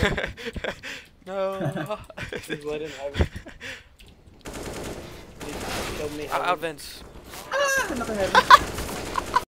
no. Just let him have it. Just show me how Out, out, Vince. Ah, another head.